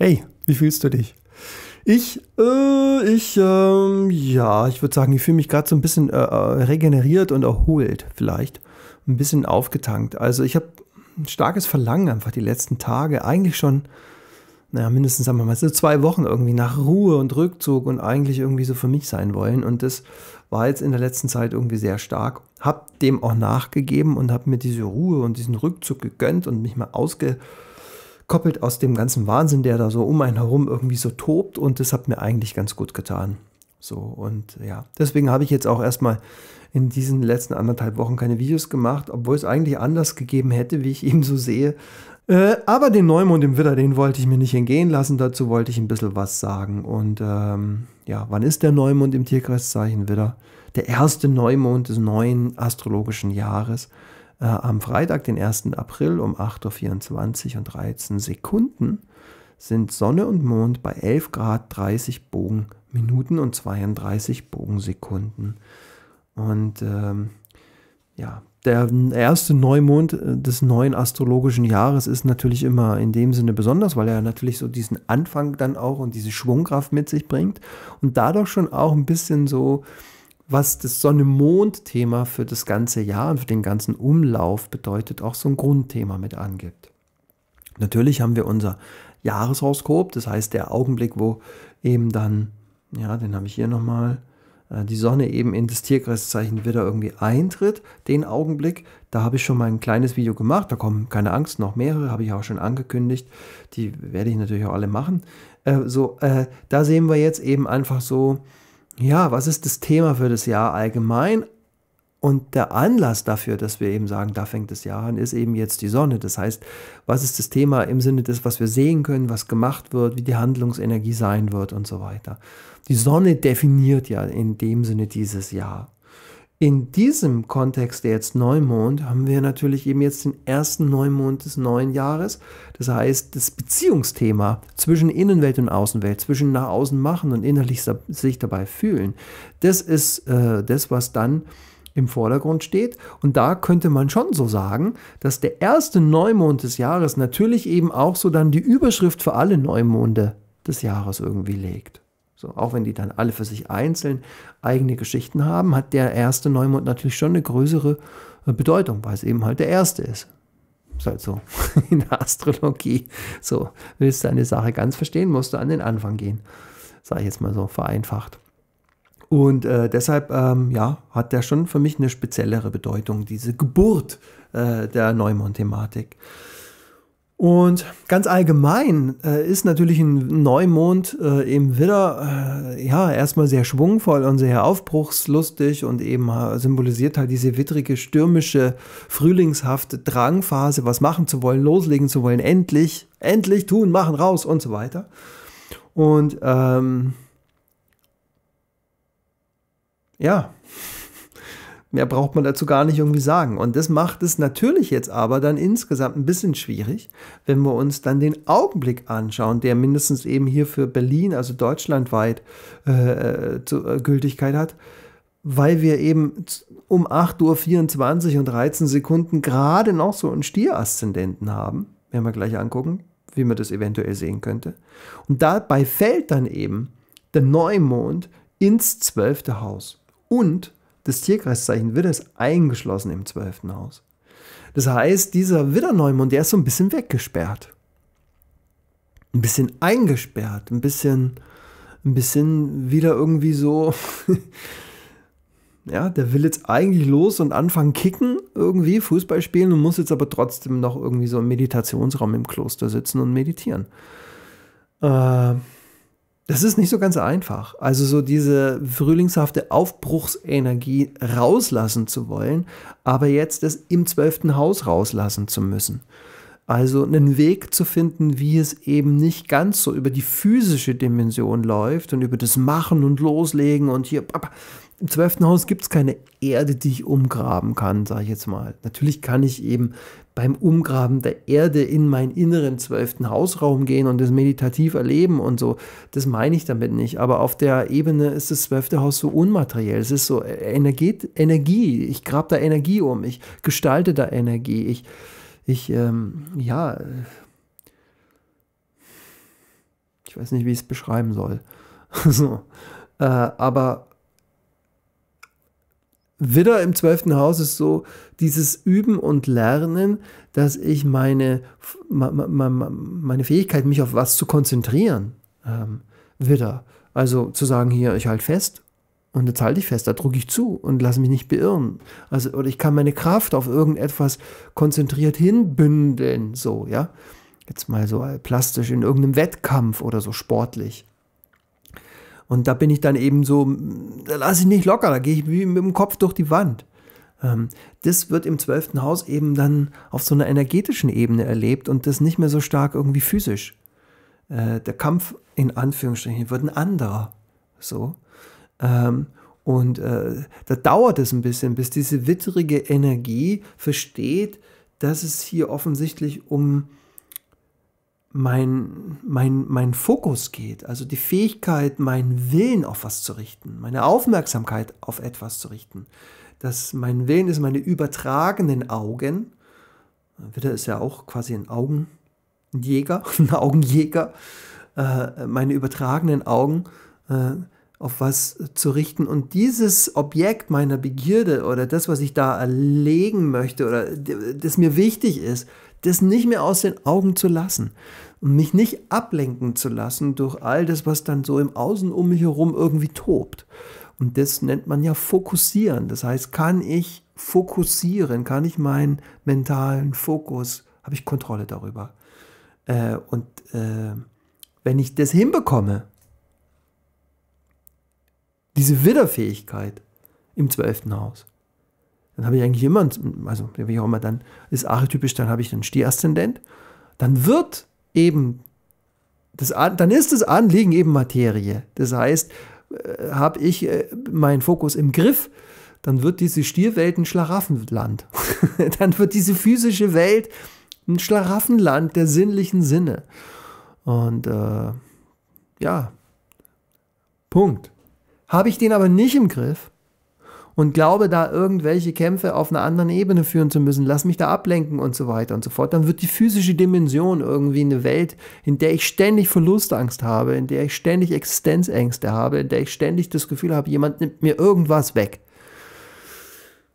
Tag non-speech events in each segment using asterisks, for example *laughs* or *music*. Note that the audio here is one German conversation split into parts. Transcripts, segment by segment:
Hey, wie fühlst du dich? Ich, äh, ich, ähm, ja, ich würde sagen, ich fühle mich gerade so ein bisschen äh, äh, regeneriert und erholt, vielleicht. Ein bisschen aufgetankt. Also ich habe ein starkes Verlangen einfach die letzten Tage, eigentlich schon, naja, mindestens sagen wir mal, so zwei Wochen irgendwie nach Ruhe und Rückzug und eigentlich irgendwie so für mich sein wollen. Und das war jetzt in der letzten Zeit irgendwie sehr stark. Hab dem auch nachgegeben und habe mir diese Ruhe und diesen Rückzug gegönnt und mich mal ausge koppelt aus dem ganzen Wahnsinn, der da so um einen herum irgendwie so tobt und das hat mir eigentlich ganz gut getan. So und ja, deswegen habe ich jetzt auch erstmal in diesen letzten anderthalb Wochen keine Videos gemacht, obwohl es eigentlich anders gegeben hätte, wie ich eben so sehe. Äh, aber den Neumond im Widder, den wollte ich mir nicht entgehen lassen. Dazu wollte ich ein bisschen was sagen. Und ähm, ja, wann ist der Neumond im Tierkreiszeichen Widder? Der erste Neumond des neuen astrologischen Jahres äh, am Freitag, den 1. April um 8.24 Uhr und 13 Sekunden sind Sonne und Mond bei 11 Grad 30 Bogenminuten und 32 Bogensekunden. Und ähm, ja, der erste Neumond äh, des neuen astrologischen Jahres ist natürlich immer in dem Sinne besonders, weil er natürlich so diesen Anfang dann auch und diese Schwungkraft mit sich bringt und dadurch schon auch ein bisschen so was das Sonne-Mond-Thema für das ganze Jahr und für den ganzen Umlauf bedeutet, auch so ein Grundthema mit angibt. Natürlich haben wir unser Jahreshoroskop, das heißt der Augenblick, wo eben dann, ja, den habe ich hier nochmal, äh, die Sonne eben in das Tierkreiszeichen wieder irgendwie eintritt, den Augenblick, da habe ich schon mal ein kleines Video gemacht, da kommen keine Angst, noch mehrere, habe ich auch schon angekündigt, die werde ich natürlich auch alle machen. Äh, so, äh, da sehen wir jetzt eben einfach so, ja, was ist das Thema für das Jahr allgemein? Und der Anlass dafür, dass wir eben sagen, da fängt das Jahr an, ist eben jetzt die Sonne. Das heißt, was ist das Thema im Sinne des, was wir sehen können, was gemacht wird, wie die Handlungsenergie sein wird und so weiter. Die Sonne definiert ja in dem Sinne dieses Jahr. In diesem Kontext der jetzt Neumond haben wir natürlich eben jetzt den ersten Neumond des neuen Jahres. Das heißt, das Beziehungsthema zwischen Innenwelt und Außenwelt, zwischen nach außen machen und innerlich sich dabei fühlen, das ist äh, das, was dann im Vordergrund steht. Und da könnte man schon so sagen, dass der erste Neumond des Jahres natürlich eben auch so dann die Überschrift für alle Neumonde des Jahres irgendwie legt. So, auch wenn die dann alle für sich einzeln eigene Geschichten haben, hat der erste Neumond natürlich schon eine größere äh, Bedeutung, weil es eben halt der erste ist. Ist halt so *laughs* in der Astrologie. So, willst du eine Sache ganz verstehen, musst du an den Anfang gehen. Sage ich jetzt mal so vereinfacht. Und äh, deshalb, ähm, ja, hat der schon für mich eine speziellere Bedeutung, diese Geburt äh, der Neumond-Thematik. Und ganz allgemein äh, ist natürlich ein Neumond äh, im Widder äh, ja erstmal sehr schwungvoll und sehr aufbruchslustig und eben äh, symbolisiert halt diese wittrige, stürmische, frühlingshafte Drangphase, was machen zu wollen, loslegen zu wollen, endlich, endlich tun, machen, raus und so weiter. Und ähm, ja, Mehr braucht man dazu gar nicht irgendwie sagen. Und das macht es natürlich jetzt aber dann insgesamt ein bisschen schwierig, wenn wir uns dann den Augenblick anschauen, der mindestens eben hier für Berlin, also deutschlandweit, äh, zu, äh, Gültigkeit hat, weil wir eben um 8.24 Uhr und 13 Sekunden gerade noch so einen Stieraszendenten haben. Werden wir gleich angucken, wie man das eventuell sehen könnte. Und dabei fällt dann eben der Neumond ins zwölfte Haus. Und das Tierkreiszeichen Widder ist eingeschlossen im zwölften Haus. Das heißt, dieser Widderneumond, der ist so ein bisschen weggesperrt. Ein bisschen eingesperrt, ein bisschen, ein bisschen wieder irgendwie so, *laughs* ja, der will jetzt eigentlich los und anfangen kicken, irgendwie Fußball spielen und muss jetzt aber trotzdem noch irgendwie so im Meditationsraum im Kloster sitzen und meditieren. Äh, das ist nicht so ganz einfach. Also so diese frühlingshafte Aufbruchsenergie rauslassen zu wollen, aber jetzt das im zwölften Haus rauslassen zu müssen. Also einen Weg zu finden, wie es eben nicht ganz so über die physische Dimension läuft und über das Machen und Loslegen und hier, im zwölften Haus gibt es keine Erde, die ich umgraben kann, sage ich jetzt mal. Natürlich kann ich eben beim Umgraben der Erde in meinen inneren zwölften Hausraum gehen und das meditativ erleben und so. Das meine ich damit nicht. Aber auf der Ebene ist das zwölfte Haus so unmateriell. Es ist so Energie. Energie. Ich grab da Energie um. Ich gestalte da Energie. Ich, ich ähm, ja, Ich weiß nicht, wie ich es beschreiben soll. *laughs* so. Äh, aber Widder im zwölften Haus ist so dieses Üben und Lernen, dass ich meine, meine Fähigkeit, mich auf was zu konzentrieren, ähm, Widder. Also zu sagen, hier, ich halte fest und jetzt halte ich fest, da drücke ich zu und lasse mich nicht beirren. Also, oder ich kann meine Kraft auf irgendetwas konzentriert hinbündeln, so, ja. Jetzt mal so plastisch in irgendeinem Wettkampf oder so sportlich. Und da bin ich dann eben so, da lasse ich nicht locker, da gehe ich wie mit dem Kopf durch die Wand. Ähm, das wird im zwölften Haus eben dann auf so einer energetischen Ebene erlebt und das nicht mehr so stark irgendwie physisch. Äh, der Kampf in Anführungsstrichen wird ein anderer. So. Ähm, und äh, da dauert es ein bisschen, bis diese witterige Energie versteht, dass es hier offensichtlich um mein, mein, mein Fokus geht, also die Fähigkeit, meinen Willen auf was zu richten, meine Aufmerksamkeit auf etwas zu richten. Dass mein Willen ist meine übertragenen Augen. Witter ist ja auch quasi ein Augenjäger, *laughs* ein Augenjäger. Äh, meine übertragenen Augen äh, auf was zu richten. Und dieses Objekt meiner Begierde oder das, was ich da erlegen möchte oder das mir wichtig ist, das nicht mehr aus den Augen zu lassen und mich nicht ablenken zu lassen durch all das, was dann so im Außen um mich herum irgendwie tobt. Und das nennt man ja fokussieren. Das heißt, kann ich fokussieren, kann ich meinen mentalen Fokus, habe ich Kontrolle darüber. Äh, und äh, wenn ich das hinbekomme, diese Widerfähigkeit im zwölften Haus, dann habe ich eigentlich immer, also wie auch immer, dann ist archetypisch, dann habe ich einen Stieraszendent, dann wird eben, das, dann ist das Anliegen eben Materie. Das heißt, äh, habe ich äh, meinen Fokus im Griff, dann wird diese Stierwelt ein Schlaraffenland. *laughs* dann wird diese physische Welt ein Schlaraffenland der sinnlichen Sinne. Und äh, ja, Punkt. Habe ich den aber nicht im Griff, und glaube da irgendwelche Kämpfe auf einer anderen Ebene führen zu müssen, lass mich da ablenken und so weiter und so fort, dann wird die physische Dimension irgendwie eine Welt, in der ich ständig Verlustangst habe, in der ich ständig Existenzängste habe, in der ich ständig das Gefühl habe, jemand nimmt mir irgendwas weg.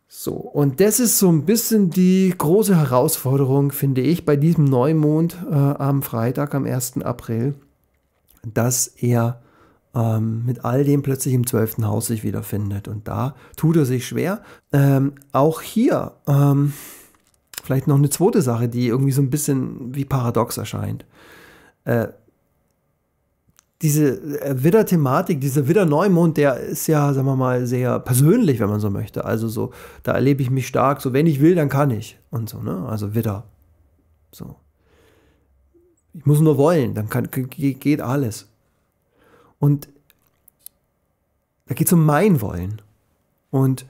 So, und das ist so ein bisschen die große Herausforderung, finde ich, bei diesem Neumond äh, am Freitag, am 1. April, dass er ähm, mit all dem plötzlich im zwölften Haus sich wiederfindet. Und da tut er sich schwer. Ähm, auch hier ähm, vielleicht noch eine zweite Sache, die irgendwie so ein bisschen wie paradox erscheint. Äh, diese äh, Widder-Thematik, dieser Widder-Neumond, der ist ja, sagen wir mal, sehr persönlich, wenn man so möchte. Also so, da erlebe ich mich stark, so wenn ich will, dann kann ich. Und so, ne? Also Widder. So. Ich muss nur wollen, dann kann, geht alles. Und da geht es um mein Wollen. Und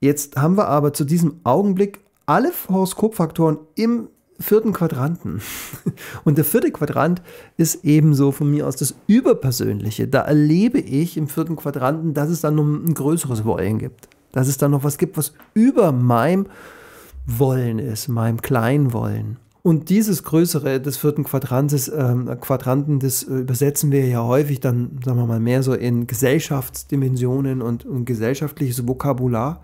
jetzt haben wir aber zu diesem Augenblick alle Horoskopfaktoren im vierten Quadranten. *laughs* Und der vierte Quadrant ist ebenso von mir aus das Überpersönliche. Da erlebe ich im vierten Quadranten, dass es dann noch ein größeres Wollen gibt. Dass es dann noch was gibt, was über meinem Wollen ist, meinem Kleinwollen. Und dieses Größere des vierten Quadrantes, ähm, Quadranten, das äh, übersetzen wir ja häufig dann, sagen wir mal, mehr so in Gesellschaftsdimensionen und, und gesellschaftliches Vokabular.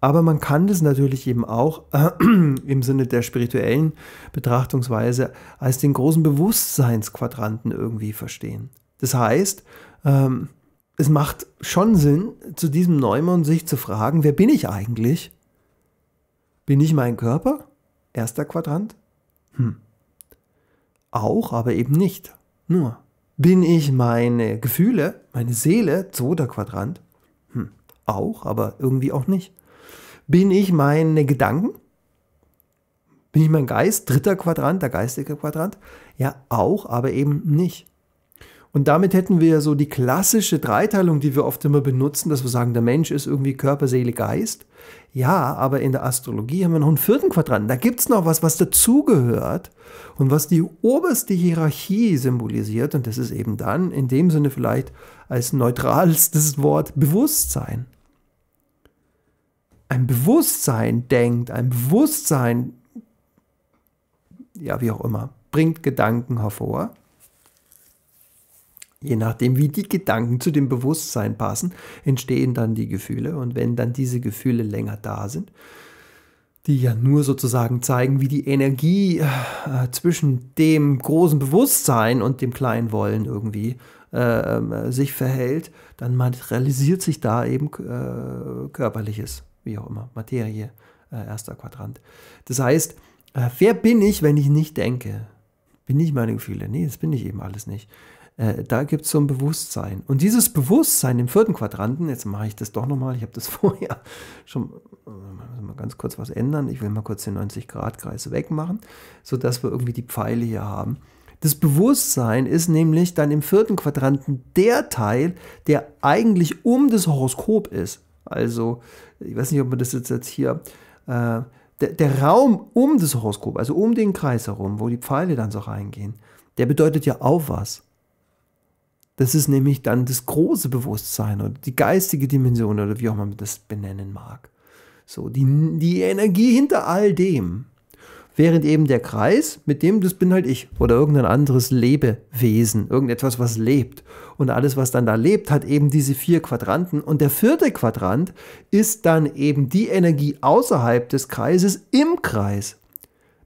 Aber man kann das natürlich eben auch äh, im Sinne der spirituellen Betrachtungsweise als den großen Bewusstseinsquadranten irgendwie verstehen. Das heißt, ähm, es macht schon Sinn, zu diesem Neumond sich zu fragen, wer bin ich eigentlich? Bin ich mein Körper? Erster Quadrant. Hm. Auch, aber eben nicht. Nur. Bin ich meine Gefühle, meine Seele, zweiter Quadrant? Hm. Auch, aber irgendwie auch nicht. Bin ich meine Gedanken? Bin ich mein Geist, dritter Quadrant, der geistige Quadrant? Ja, auch, aber eben nicht. Und damit hätten wir so die klassische Dreiteilung, die wir oft immer benutzen, dass wir sagen, der Mensch ist irgendwie Körper, Seele, Geist. Ja, aber in der Astrologie haben wir noch einen vierten Quadranten. Da gibt es noch was, was dazugehört und was die oberste Hierarchie symbolisiert. Und das ist eben dann in dem Sinne vielleicht als neutralstes Wort Bewusstsein. Ein Bewusstsein denkt, ein Bewusstsein, ja, wie auch immer, bringt Gedanken hervor Je nachdem, wie die Gedanken zu dem Bewusstsein passen, entstehen dann die Gefühle. Und wenn dann diese Gefühle länger da sind, die ja nur sozusagen zeigen, wie die Energie äh, zwischen dem großen Bewusstsein und dem kleinen Wollen irgendwie äh, äh, sich verhält, dann materialisiert sich da eben äh, körperliches, wie auch immer, Materie, äh, erster Quadrant. Das heißt, äh, wer bin ich, wenn ich nicht denke? Bin ich meine Gefühle? Nee, das bin ich eben alles nicht. Äh, da gibt es so ein Bewusstsein. Und dieses Bewusstsein im vierten Quadranten, jetzt mache ich das doch nochmal, ich habe das *laughs* vorher schon, äh, mal ganz kurz was ändern. Ich will mal kurz den 90-Grad-Kreis wegmachen, sodass wir irgendwie die Pfeile hier haben. Das Bewusstsein ist nämlich dann im vierten Quadranten der Teil, der eigentlich um das Horoskop ist. Also, ich weiß nicht, ob man das jetzt, jetzt hier, äh, der, der Raum um das Horoskop, also um den Kreis herum, wo die Pfeile dann so reingehen, der bedeutet ja auch was. Das ist nämlich dann das große Bewusstsein oder die geistige Dimension oder wie auch man das benennen mag. So, die, die Energie hinter all dem. Während eben der Kreis, mit dem, das bin halt ich oder irgendein anderes Lebewesen, irgendetwas, was lebt. Und alles, was dann da lebt, hat eben diese vier Quadranten. Und der vierte Quadrant ist dann eben die Energie außerhalb des Kreises im Kreis.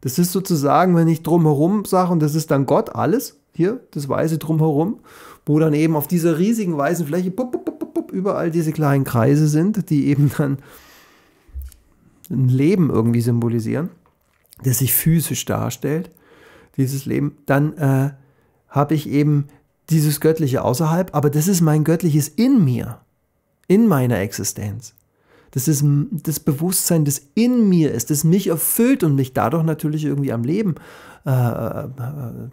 Das ist sozusagen, wenn ich drumherum sage, und das ist dann Gott, alles, hier, das Weiße drumherum, wo dann eben auf dieser riesigen weißen Fläche bup, bup, bup, überall diese kleinen Kreise sind, die eben dann ein Leben irgendwie symbolisieren das sich physisch darstellt, dieses Leben, dann äh, habe ich eben dieses Göttliche außerhalb, aber das ist mein Göttliches in mir, in meiner Existenz. Das ist das Bewusstsein, das in mir ist, das mich erfüllt und mich dadurch natürlich irgendwie am Leben, äh, äh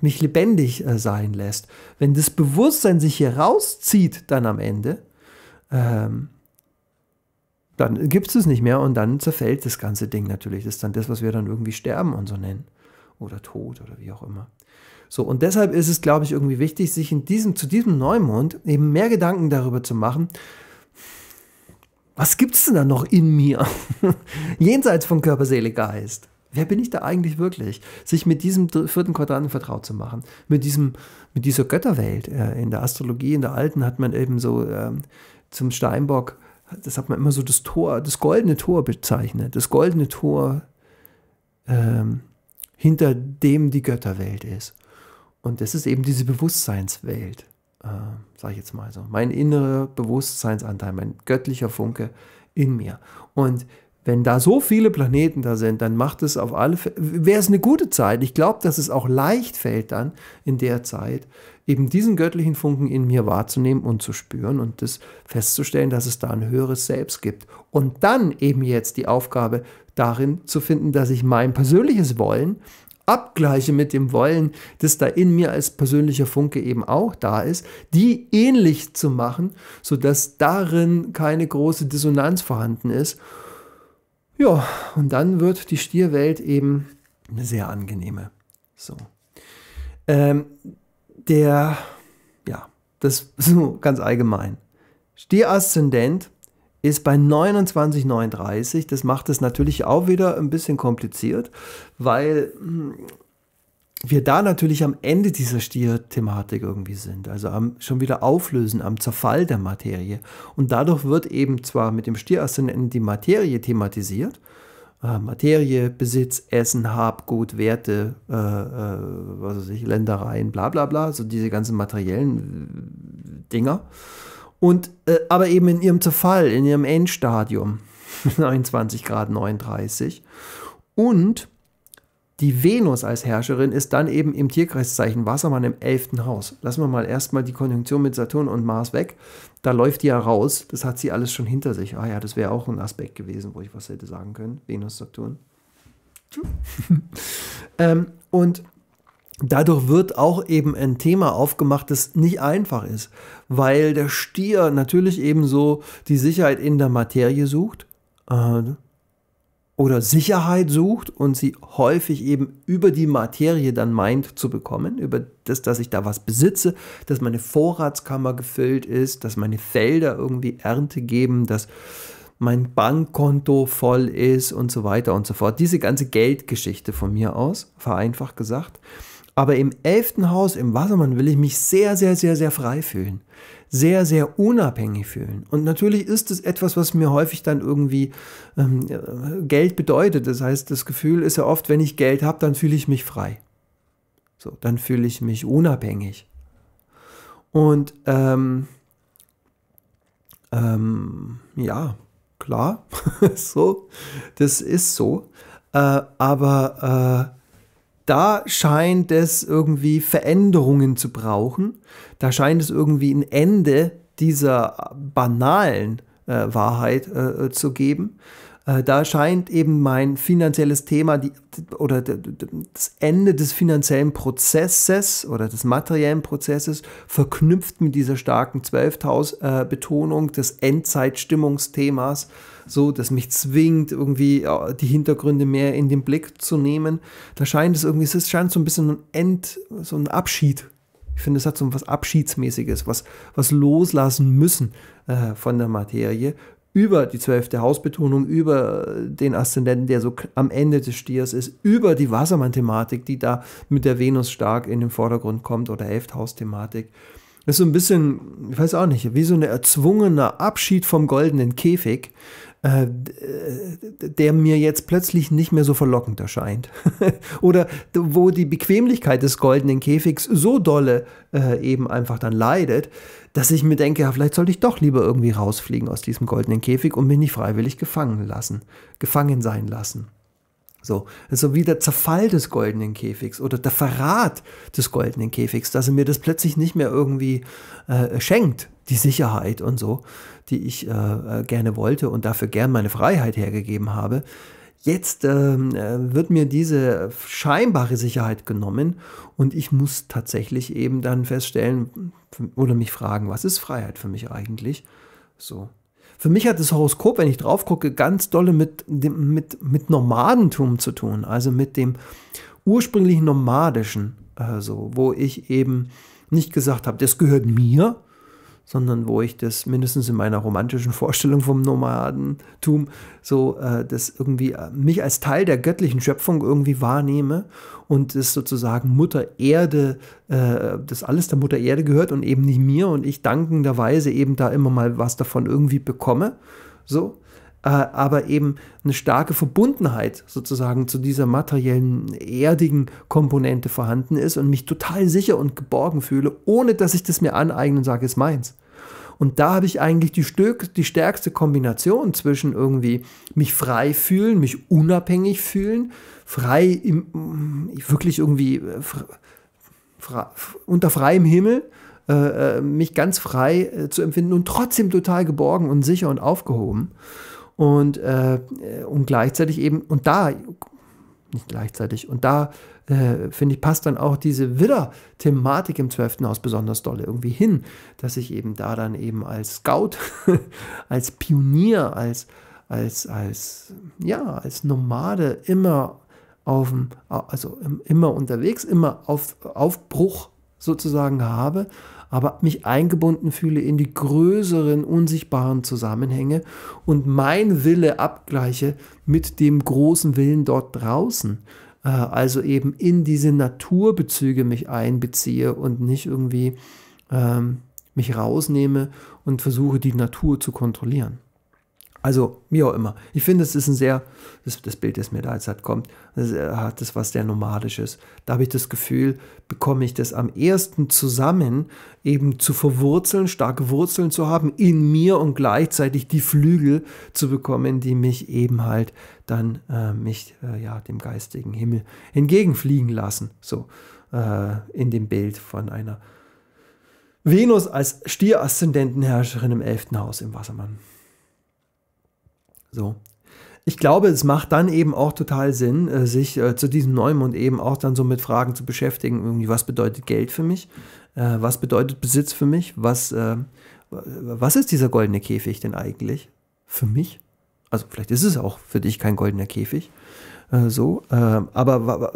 mich lebendig äh, sein lässt. Wenn das Bewusstsein sich hier rauszieht, dann am Ende, ähm, dann gibt es es nicht mehr und dann zerfällt das ganze Ding natürlich. Das ist dann das, was wir dann irgendwie sterben und so nennen. Oder Tod oder wie auch immer. So, und deshalb ist es, glaube ich, irgendwie wichtig, sich in diesem, zu diesem Neumond eben mehr Gedanken darüber zu machen, was gibt es denn da noch in mir? *laughs* Jenseits von Körper, Seele, Geist. Wer bin ich da eigentlich wirklich? Sich mit diesem vierten Quadranten vertraut zu machen. Mit, diesem, mit dieser Götterwelt. Äh, in der Astrologie, in der alten, hat man eben so ähm, zum Steinbock das hat man immer so das Tor, das goldene Tor bezeichnet. Das goldene Tor, ähm, hinter dem die Götterwelt ist. Und das ist eben diese Bewusstseinswelt, äh, sage ich jetzt mal so. Mein innerer Bewusstseinsanteil, mein göttlicher Funke in mir. Und wenn da so viele Planeten da sind, dann macht es auf alle Fälle, wäre es eine gute Zeit. Ich glaube, dass es auch leicht fällt dann in der Zeit, eben diesen göttlichen Funken in mir wahrzunehmen und zu spüren und das festzustellen, dass es da ein höheres Selbst gibt. Und dann eben jetzt die Aufgabe darin zu finden, dass ich mein persönliches Wollen abgleiche mit dem Wollen, das da in mir als persönlicher Funke eben auch da ist, die ähnlich zu machen, sodass darin keine große Dissonanz vorhanden ist ja, und dann wird die Stierwelt eben eine sehr angenehme. So. Ähm, der, ja, das *laughs* so ganz allgemein. Stieraszendent ist bei 29,39. Das macht es natürlich auch wieder ein bisschen kompliziert, weil hm, wir da natürlich am Ende dieser Stier-Thematik irgendwie sind, also am schon wieder Auflösen, am Zerfall der Materie. Und dadurch wird eben zwar mit dem Stieraszendenten die Materie thematisiert, äh, Materie, Besitz, Essen, Habgut, Werte, äh, äh, was weiß ich, Ländereien, bla bla bla, so diese ganzen materiellen Dinger. Und äh, aber eben in ihrem Zerfall, in ihrem Endstadium, *laughs* 29 Grad 39. Und die Venus als Herrscherin ist dann eben im Tierkreiszeichen Wassermann im 11. Haus. Lassen wir mal erstmal die Konjunktion mit Saturn und Mars weg. Da läuft die ja raus. Das hat sie alles schon hinter sich. Ah ja, das wäre auch ein Aspekt gewesen, wo ich was hätte sagen können. Venus, Saturn. *laughs* ähm, und dadurch wird auch eben ein Thema aufgemacht, das nicht einfach ist, weil der Stier natürlich ebenso die Sicherheit in der Materie sucht. Äh, oder Sicherheit sucht und sie häufig eben über die Materie dann meint zu bekommen, über das, dass ich da was besitze, dass meine Vorratskammer gefüllt ist, dass meine Felder irgendwie Ernte geben, dass mein Bankkonto voll ist und so weiter und so fort. Diese ganze Geldgeschichte von mir aus, vereinfacht gesagt. Aber im elften Haus, im Wassermann, will ich mich sehr, sehr, sehr, sehr frei fühlen. Sehr, sehr unabhängig fühlen. Und natürlich ist es etwas, was mir häufig dann irgendwie ähm, Geld bedeutet. Das heißt, das Gefühl ist ja oft, wenn ich Geld habe, dann fühle ich mich frei. So, dann fühle ich mich unabhängig. Und ähm, ähm, ja, klar, *laughs* so, das ist so. Äh, aber äh, da scheint es irgendwie Veränderungen zu brauchen. Da scheint es irgendwie ein Ende dieser banalen äh, Wahrheit äh, zu geben. Äh, da scheint eben mein finanzielles Thema die, oder das Ende des finanziellen Prozesses oder des materiellen Prozesses verknüpft mit dieser starken Zwölftaus-Betonung des Endzeitstimmungsthemas, so dass mich zwingt, irgendwie die Hintergründe mehr in den Blick zu nehmen. Da scheint es irgendwie, es scheint so ein bisschen ein End, so ein Abschied ich finde, es hat so was Abschiedsmäßiges, was, was loslassen müssen äh, von der Materie, über die zwölfte Hausbetonung, über den Aszendenten, der so am Ende des Stiers ist, über die Wassermann-Thematik, die da mit der Venus stark in den Vordergrund kommt oder Elfthaus-Thematik. Das ist so ein bisschen, ich weiß auch nicht, wie so ein erzwungener Abschied vom goldenen Käfig, äh, der mir jetzt plötzlich nicht mehr so verlockend erscheint. *laughs* Oder wo die Bequemlichkeit des goldenen Käfigs so dolle äh, eben einfach dann leidet, dass ich mir denke, vielleicht sollte ich doch lieber irgendwie rausfliegen aus diesem goldenen Käfig und mich nicht freiwillig gefangen lassen, gefangen sein lassen. So, also wie der Zerfall des goldenen Käfigs oder der Verrat des goldenen Käfigs, dass er mir das plötzlich nicht mehr irgendwie äh, schenkt, die Sicherheit und so, die ich äh, äh, gerne wollte und dafür gern meine Freiheit hergegeben habe. Jetzt ähm, äh, wird mir diese scheinbare Sicherheit genommen und ich muss tatsächlich eben dann feststellen oder mich fragen, was ist Freiheit für mich eigentlich? So. Für mich hat das Horoskop, wenn ich drauf gucke, ganz dolle mit, mit, mit Nomadentum zu tun, also mit dem ursprünglichen Nomadischen, also wo ich eben nicht gesagt habe, das gehört mir, sondern wo ich das mindestens in meiner romantischen Vorstellung vom Nomadentum so äh, das irgendwie äh, mich als Teil der göttlichen Schöpfung irgendwie wahrnehme und es sozusagen Mutter Erde, äh, das alles der Mutter Erde gehört und eben nicht mir und ich dankenderweise eben da immer mal was davon irgendwie bekomme. So. Äh, aber eben eine starke Verbundenheit sozusagen zu dieser materiellen, erdigen Komponente vorhanden ist und mich total sicher und geborgen fühle, ohne dass ich das mir aneigne und sage, ist meins. Und da habe ich eigentlich die, Stück, die stärkste Kombination zwischen irgendwie mich frei fühlen, mich unabhängig fühlen, frei im, wirklich irgendwie äh, frei, unter freiem Himmel, äh, äh, mich ganz frei äh, zu empfinden und trotzdem total geborgen und sicher und aufgehoben. Und, äh, und gleichzeitig eben, und da, nicht gleichzeitig, und da äh, finde ich, passt dann auch diese Widder-Thematik im 12. Haus besonders doll irgendwie hin, dass ich eben da dann eben als Scout, *laughs* als Pionier, als, als, als, ja, als Nomade immer auf also immer unterwegs, immer auf Aufbruch sozusagen habe, aber mich eingebunden fühle in die größeren unsichtbaren Zusammenhänge und mein Wille abgleiche mit dem großen Willen dort draußen. Äh, also eben in diese Naturbezüge mich einbeziehe und nicht irgendwie ähm, mich rausnehme und versuche, die Natur zu kontrollieren. Also, wie auch immer. Ich finde, es ist ein sehr, das, das Bild, das mir da jetzt hat, kommt, das äh, hat das was sehr Nomadisches. Da habe ich das Gefühl, bekomme ich das am ersten zusammen, eben zu verwurzeln, starke Wurzeln zu haben in mir und gleichzeitig die Flügel zu bekommen, die mich eben halt dann äh, mich äh, ja dem geistigen Himmel entgegenfliegen lassen. So äh, in dem Bild von einer Venus als Stier-Aszendentenherrscherin im elften Haus im Wassermann. So. Ich glaube, es macht dann eben auch total Sinn, äh, sich äh, zu diesem Neumond eben auch dann so mit Fragen zu beschäftigen, irgendwie, was bedeutet Geld für mich? Äh, was bedeutet Besitz für mich? Was, was ist dieser goldene Käfig denn eigentlich für mich? Also vielleicht ist es auch für dich kein goldener Käfig. so, aber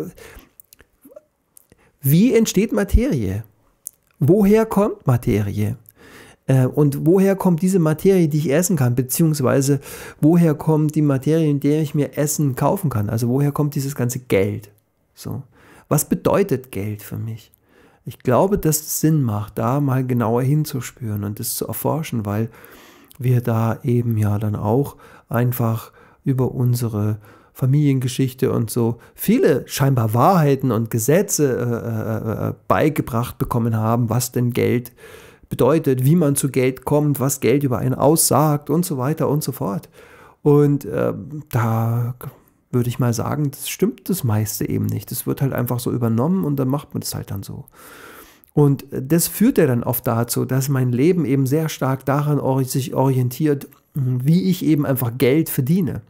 wie entsteht Materie? Woher kommt Materie? Äh, und woher kommt diese Materie, die ich essen kann? Beziehungsweise woher kommt die Materie, in der ich mir Essen kaufen kann? Also woher kommt dieses ganze Geld? So. Was bedeutet Geld für mich? Ich glaube, dass es Sinn macht, da mal genauer hinzuspüren und das zu erforschen, weil wir da eben ja dann auch einfach über unsere Familiengeschichte und so viele scheinbar Wahrheiten und Gesetze äh, äh, äh, beigebracht bekommen haben, was denn Geld bedeutet, wie man zu Geld kommt, was Geld über einen aussagt und so weiter und so fort. Und äh, da würde ich mal sagen, das stimmt das meiste eben nicht. Das wird halt einfach so übernommen und dann macht man das halt dann so. Und das führt ja dann oft dazu, dass mein Leben eben sehr stark daran sich orientiert, wie ich eben einfach Geld verdiene.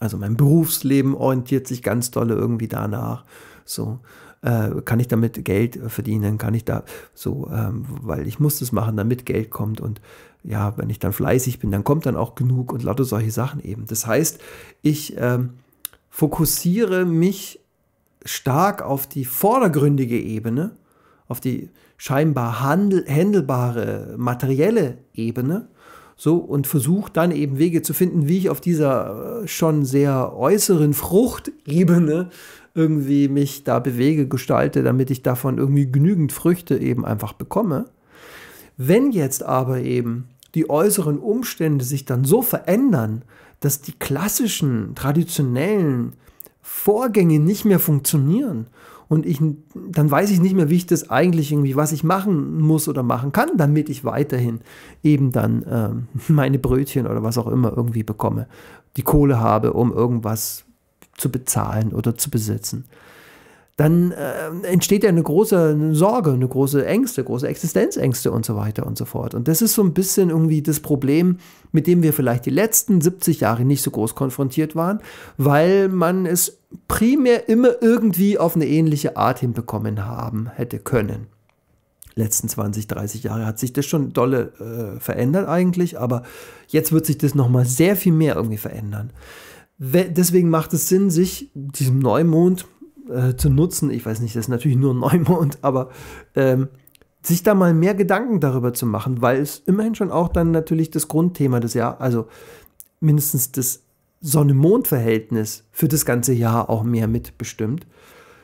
Also mein Berufsleben orientiert sich ganz dolle irgendwie danach. So, äh, kann ich damit Geld verdienen? Kann ich da so, ähm, weil ich muss das machen, damit Geld kommt. Und ja, wenn ich dann fleißig bin, dann kommt dann auch genug und lauter solche Sachen eben. Das heißt, ich ähm, fokussiere mich stark auf die vordergründige Ebene, auf die scheinbar handel, handelbare materielle Ebene so, und versuche dann eben Wege zu finden, wie ich auf dieser äh, schon sehr äußeren Fruchtebene irgendwie mich da bewege, gestalte, damit ich davon irgendwie genügend Früchte eben einfach bekomme. Wenn jetzt aber eben die äußeren Umstände sich dann so verändern, dass die klassischen, traditionellen Vorgänge nicht mehr funktionieren und ich, dann weiß ich nicht mehr, wie ich das eigentlich irgendwie, was ich machen muss oder machen kann, damit ich weiterhin eben dann ähm, *laughs* meine Brötchen oder was auch immer irgendwie bekomme, die Kohle habe, um irgendwas zu bezahlen oder zu besitzen dann äh, entsteht ja eine große Sorge, eine große Ängste, große Existenzängste und so weiter und so fort. Und das ist so ein bisschen irgendwie das Problem, mit dem wir vielleicht die letzten 70 Jahre nicht so groß konfrontiert waren, weil man es primär immer irgendwie auf eine ähnliche Art hinbekommen haben hätte können. Letzten 20, 30 Jahre hat sich das schon dolle äh, verändert eigentlich, aber jetzt wird sich das nochmal sehr viel mehr irgendwie verändern. Deswegen macht es Sinn, sich diesem Neumond äh, zu nutzen. Ich weiß nicht, das ist natürlich nur *laughs* Neumond, aber ähm, sich da mal mehr Gedanken darüber zu machen, weil es immerhin schon auch dann natürlich das Grundthema des Jahres, also mindestens das Sonne-Mond-Verhältnis für das ganze Jahr auch mehr mitbestimmt.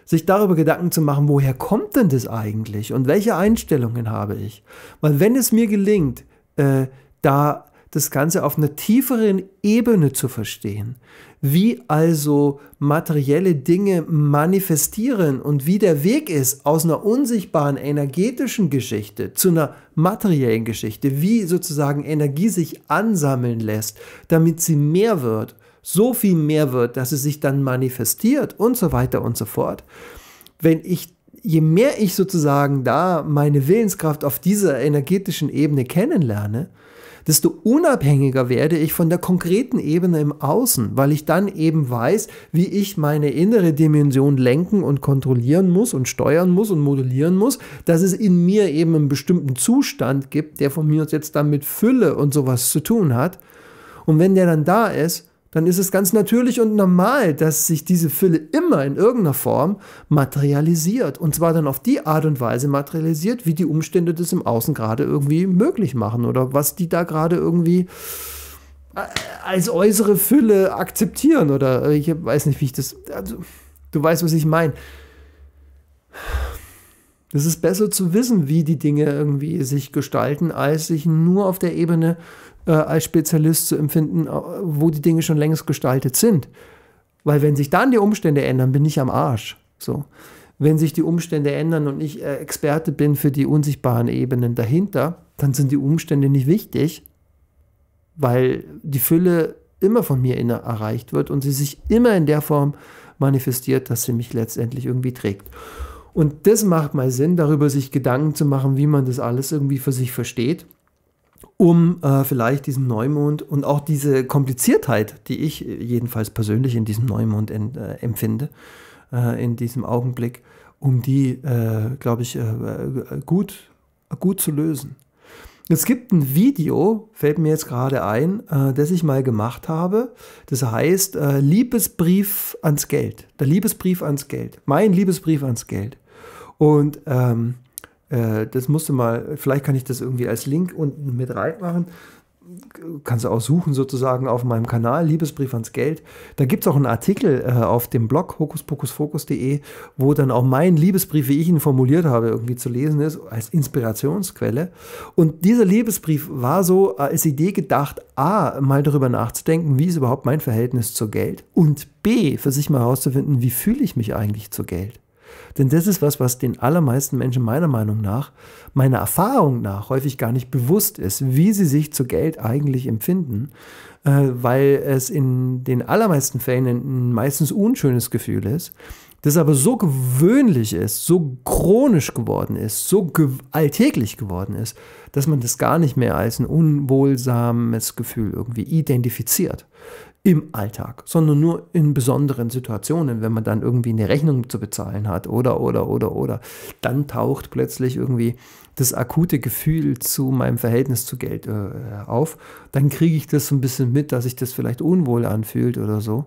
Sich darüber Gedanken zu machen, woher kommt denn das eigentlich und welche Einstellungen habe ich? Weil wenn es mir gelingt, äh, da das Ganze auf einer tieferen Ebene zu verstehen, wie also materielle Dinge manifestieren und wie der Weg ist aus einer unsichtbaren energetischen Geschichte zu einer materiellen Geschichte, wie sozusagen Energie sich ansammeln lässt, damit sie mehr wird, so viel mehr wird, dass es sich dann manifestiert und so weiter und so fort. Wenn ich je mehr ich sozusagen da meine Willenskraft auf dieser energetischen Ebene kennenlerne, desto unabhängiger werde ich von der konkreten Ebene im Außen, weil ich dann eben weiß, wie ich meine innere Dimension lenken und kontrollieren muss und steuern muss und modellieren muss, dass es in mir eben einen bestimmten Zustand gibt, der von mir jetzt dann mit Fülle und sowas zu tun hat. Und wenn der dann da ist, dann ist es ganz natürlich und normal, dass sich diese Fülle immer in irgendeiner Form materialisiert. Und zwar dann auf die Art und Weise materialisiert, wie die Umstände das im Außen gerade irgendwie möglich machen oder was die da gerade irgendwie äh, als äußere Fülle akzeptieren oder äh, ich weiß nicht, wie ich das. Also, du weißt, was ich meine. Es ist besser zu wissen, wie die Dinge irgendwie sich gestalten, als sich nur auf der Ebene äh, als Spezialist zu empfinden, äh, wo die Dinge schon längst gestaltet sind. Weil wenn sich dann die Umstände ändern, bin ich am Arsch. So. Wenn sich die Umstände ändern und ich äh, Experte bin für die unsichtbaren Ebenen dahinter, dann sind die Umstände nicht wichtig, weil die Fülle immer von mir inner erreicht wird und sie sich immer in der Form manifestiert, dass sie mich letztendlich irgendwie trägt. Und das macht mal Sinn, darüber sich Gedanken zu machen, wie man das alles irgendwie für sich versteht, um äh, vielleicht diesen Neumond und auch diese Kompliziertheit, die ich jedenfalls persönlich in diesem Neumond in, äh, empfinde, äh, in diesem Augenblick, um die, äh, glaube ich, äh, gut, gut zu lösen. Es gibt ein Video, fällt mir jetzt gerade ein, äh, das ich mal gemacht habe. Das heißt äh, Liebesbrief ans Geld. Der Liebesbrief ans Geld. Mein Liebesbrief ans Geld. Und ähm, äh, das musste mal, vielleicht kann ich das irgendwie als Link unten mit reinmachen. kannst du auch suchen sozusagen auf meinem Kanal, Liebesbrief ans Geld. Da gibt es auch einen Artikel äh, auf dem Blog hokuspokusfokus.de, wo dann auch mein Liebesbrief, wie ich ihn formuliert habe, irgendwie zu lesen ist, als Inspirationsquelle. Und dieser Liebesbrief war so als Idee gedacht, A, mal darüber nachzudenken, wie ist überhaupt mein Verhältnis zu Geld und B, für sich mal herauszufinden, wie fühle ich mich eigentlich zu Geld. Denn das ist was, was den allermeisten Menschen meiner Meinung nach, meiner Erfahrung nach häufig gar nicht bewusst ist, wie sie sich zu Geld eigentlich empfinden, äh, weil es in den allermeisten Fällen ein meistens unschönes Gefühl ist, das aber so gewöhnlich ist, so chronisch geworden ist, so alltäglich geworden ist, dass man das gar nicht mehr als ein unwohlsames Gefühl irgendwie identifiziert im Alltag, sondern nur in besonderen Situationen, wenn man dann irgendwie eine Rechnung zu bezahlen hat oder, oder, oder, oder. Dann taucht plötzlich irgendwie das akute Gefühl zu meinem Verhältnis zu Geld äh, auf. Dann kriege ich das so ein bisschen mit, dass sich das vielleicht unwohl anfühlt oder so.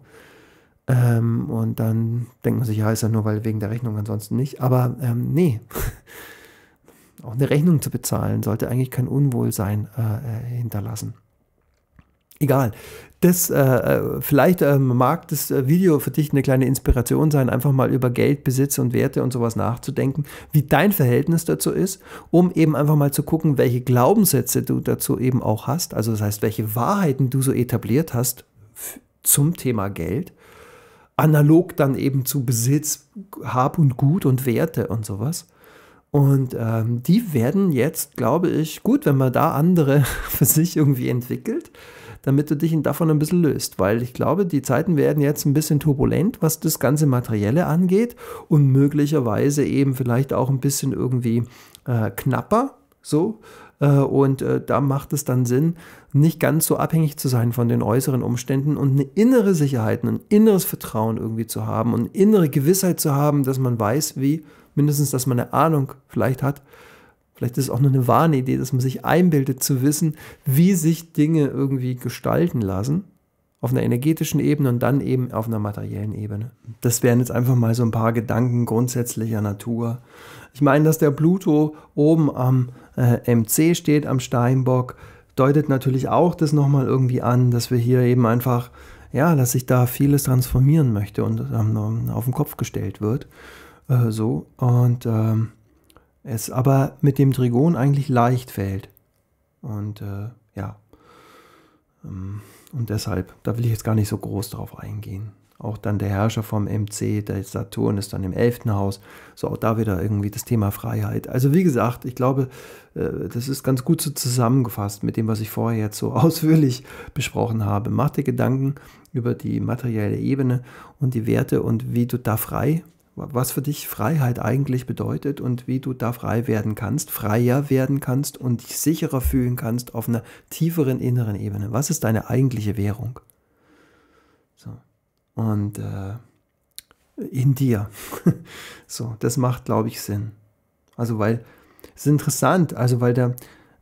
Ähm, und dann denkt man sich, ja, ist ja nur weil wegen der Rechnung ansonsten nicht. Aber ähm, nee. *laughs* Auch eine Rechnung zu bezahlen sollte eigentlich kein Unwohlsein äh, äh hinterlassen. Egal. Das, äh, äh, vielleicht äh, mag das äh, Video für dich eine kleine Inspiration sein, einfach mal über Geld, Besitz und Werte und sowas nachzudenken, wie dein Verhältnis dazu ist, um eben einfach mal zu gucken, welche Glaubenssätze du dazu eben auch hast. Also das heißt, welche Wahrheiten du so etabliert hast zum Thema Geld. Analog dann eben zu Besitz, Hab und Gut und Werte und sowas. Und ähm, die werden jetzt, glaube ich, gut, wenn man da andere *laughs* für sich irgendwie entwickelt damit du dich davon ein bisschen löst. Weil ich glaube, die Zeiten werden jetzt ein bisschen turbulent, was das ganze Materielle angeht und möglicherweise eben vielleicht auch ein bisschen irgendwie äh, knapper. So. Äh, und äh, da macht es dann Sinn, nicht ganz so abhängig zu sein von den äußeren Umständen und eine innere Sicherheit, ein inneres Vertrauen irgendwie zu haben und innere Gewissheit zu haben, dass man weiß, wie, mindestens, dass man eine Ahnung vielleicht hat, Vielleicht ist es auch nur eine Wahnidee, dass man sich einbildet zu wissen, wie sich Dinge irgendwie gestalten lassen. Auf einer energetischen Ebene und dann eben auf einer materiellen Ebene. Das wären jetzt einfach mal so ein paar Gedanken grundsätzlicher Natur. Ich meine, dass der Pluto oben am äh, MC steht, am Steinbock, deutet natürlich auch das nochmal irgendwie an, dass wir hier eben einfach, ja, dass sich da vieles transformieren möchte und ähm, auf den Kopf gestellt wird. Äh, so. Und ähm, es aber mit dem Trigon eigentlich leicht fällt. Und äh, ja, ähm, und deshalb, da will ich jetzt gar nicht so groß drauf eingehen. Auch dann der Herrscher vom MC, der Saturn ist dann im 11. Haus. So auch da wieder irgendwie das Thema Freiheit. Also wie gesagt, ich glaube, äh, das ist ganz gut so zusammengefasst mit dem, was ich vorher jetzt so *laughs* ausführlich besprochen habe. Mach dir Gedanken über die materielle Ebene und die Werte und wie du da frei was für dich Freiheit eigentlich bedeutet und wie du da frei werden kannst, freier werden kannst und dich sicherer fühlen kannst auf einer tieferen inneren Ebene. Was ist deine eigentliche Währung? So. Und äh, in dir. *laughs* so, das macht, glaube ich, Sinn. Also, weil es ist interessant, also weil der,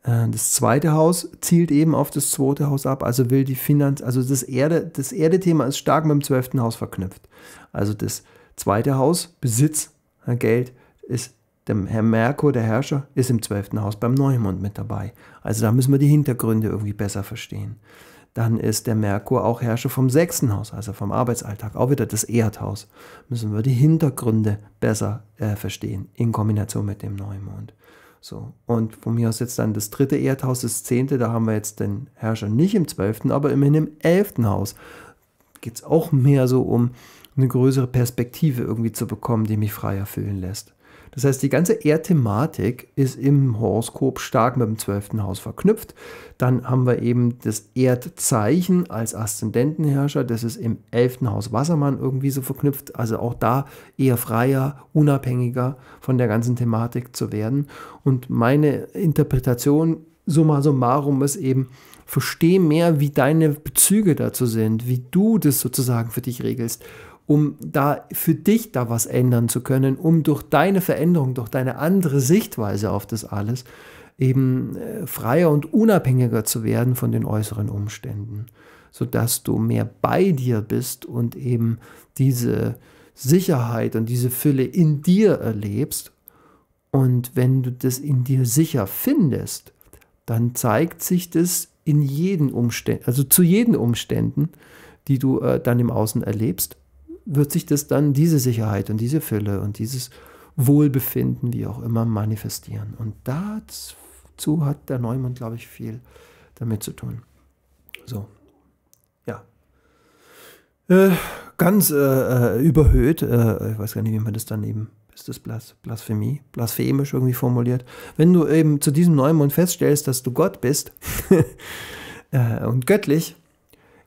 äh, das zweite Haus zielt eben auf das zweite Haus ab, also will die Finanz, also das Erde, das Erde-Thema ist stark mit dem zwölften Haus verknüpft. Also das Zweite Haus, Besitz, Geld, ist der Herr Merkur, der Herrscher, ist im zwölften Haus beim Neumond mit dabei. Also da müssen wir die Hintergründe irgendwie besser verstehen. Dann ist der Merkur auch Herrscher vom sechsten Haus, also vom Arbeitsalltag, auch wieder das Erdhaus. Müssen wir die Hintergründe besser äh, verstehen in Kombination mit dem Neumond. So, und von mir aus jetzt dann das dritte Erdhaus, das zehnte, da haben wir jetzt den Herrscher nicht im zwölften, aber immerhin im elften Haus. Geht es auch mehr so um eine größere Perspektive irgendwie zu bekommen, die mich freier fühlen lässt. Das heißt, die ganze Erdthematik ist im Horoskop stark mit dem 12. Haus verknüpft. Dann haben wir eben das Erdzeichen als Aszendentenherrscher. Das ist im 11. Haus Wassermann irgendwie so verknüpft. Also auch da eher freier, unabhängiger von der ganzen Thematik zu werden. Und meine Interpretation summa summarum ist eben, verstehe mehr, wie deine Bezüge dazu sind, wie du das sozusagen für dich regelst um da für dich da was ändern zu können, um durch deine Veränderung, durch deine andere Sichtweise auf das alles eben äh, freier und unabhängiger zu werden von den äußeren Umständen, sodass du mehr bei dir bist und eben diese Sicherheit und diese Fülle in dir erlebst. Und wenn du das in dir sicher findest, dann zeigt sich das in jeden Umständen, also zu jeden Umständen, die du äh, dann im Außen erlebst, wird sich das dann, diese Sicherheit und diese Fülle und dieses Wohlbefinden, wie auch immer, manifestieren. Und dazu hat der Neumann, glaube ich, viel damit zu tun. So, ja. Äh, ganz äh, äh überhöht, äh, ich weiß gar nicht, wie man das dann eben, ist das Blas Blasphemie, blasphemisch irgendwie formuliert. Wenn du eben zu diesem Neumond feststellst, dass du Gott bist *laughs* äh, und göttlich,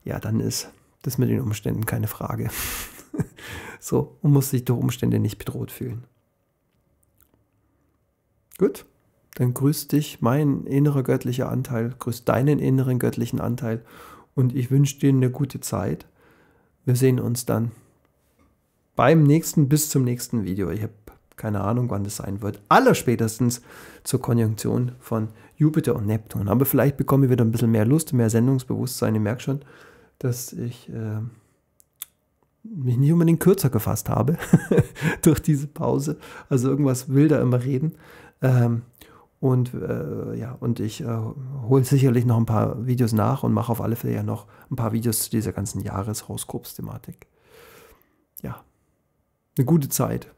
ja, dann ist das mit den Umständen keine Frage. *laughs* so, und muss sich durch Umstände nicht bedroht fühlen. Gut, dann grüßt dich mein innerer göttlicher Anteil, grüßt deinen inneren göttlichen Anteil und ich wünsche dir eine gute Zeit. Wir sehen uns dann beim nächsten, bis zum nächsten Video. Ich habe keine Ahnung, wann das sein wird. Allerspätestens zur Konjunktion von Jupiter und Neptun. Aber vielleicht bekomme ich wieder ein bisschen mehr Lust, mehr Sendungsbewusstsein. Ich merke schon, dass ich äh, mich nicht unbedingt kürzer gefasst habe *laughs* durch diese Pause. Also irgendwas will da immer reden. Ähm, und äh, ja, und ich äh, hole sicherlich noch ein paar Videos nach und mache auf alle Fälle ja noch ein paar Videos zu dieser ganzen Jahreshoroskops-Thematik. Ja, eine gute Zeit.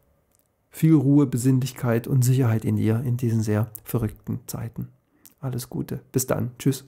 Viel Ruhe, Besinnlichkeit und Sicherheit in dir in diesen sehr verrückten Zeiten. Alles Gute. Bis dann. Tschüss.